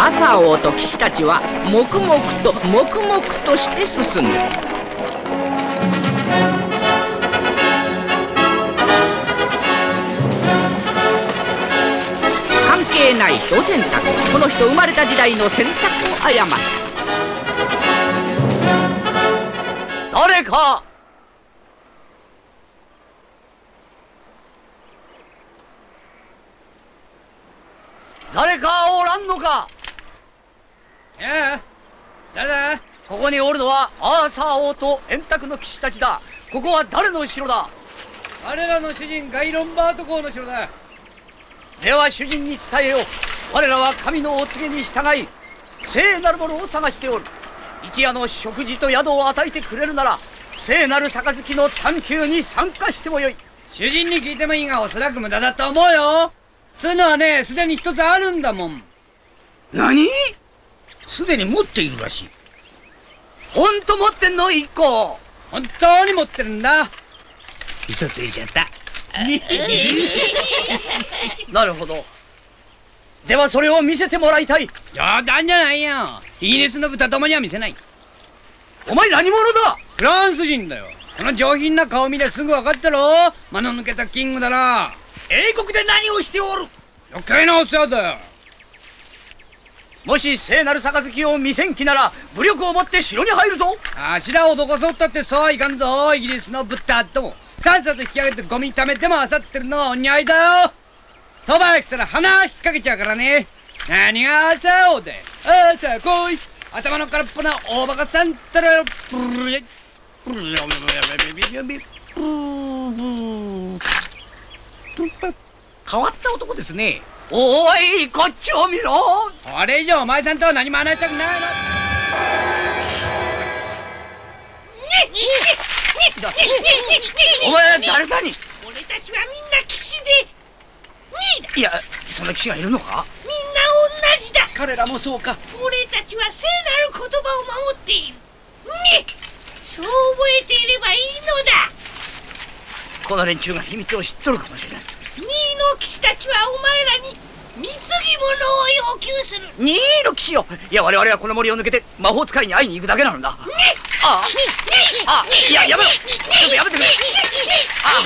朝王と騎士たちは黙々と黙々として進む。関係ない人選択。この人生まれた時代の選択を誤る。誰か誰かおらんのか？いや誰だ？ここにおるのはアーサー王と円卓の騎士たちだ。ここは誰の城だ？我らの主人ガイロンバート公の城だ。では主人に伝えよう。我らは神のお告げに従い聖なるものを探しておる。一夜の食事と宿を与えてくれるなら聖なる杯の探求に参加してもよい。主人に聞いてもいいがおそらく無駄だと思うよつうのはねすでに一つあるんだもん。何？すでに持っているらしい。ほんと持ってんの？一個。本当に持ってるんだ。嘘ついちゃった。なるほど。ではそれを見せてもらいたい。冗談じゃないよ。イギリスの豚どもには見せない。お前何者だ？フランス人だよ。この上品な顔見ですぐ分かったろ。間の抜けたキングだな英国で何をしておる？余計なお世話だよ。もし聖なる杯を見せん気なら武力を持って城に入るぞ。あちらをどかそうったってそうはいかんぞ。イギリスの豚ども。さっさと引き上げてゴミ溜めてもあさってるのはお似合いだよ。そばへ来たら鼻引っ掛けちゃうからね。何が朝王で。朝来い。頭の空っぽな大バカさん。たらブルヤブルヤ変わった男ですね。おいこっちを見ろ。これ以上お前さんとは何も話したくないのお前誰だに俺たちはみんな騎士で2位だいやそんな騎士がいるのかみんな同じだ彼らもそうか俺たちは聖なる言葉を守っている2そう覚えていればいいのだこの連中が秘密を知っとるかもしれん2位の騎士たちはお前らに貢ぎ物を要求する。二位の騎士よ。いや我々はこの森を抜けて魔法使いに会いに行くだけなのだ。ああ。あいややめろ。ちょっとやめてくれ。あ。